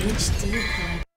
HD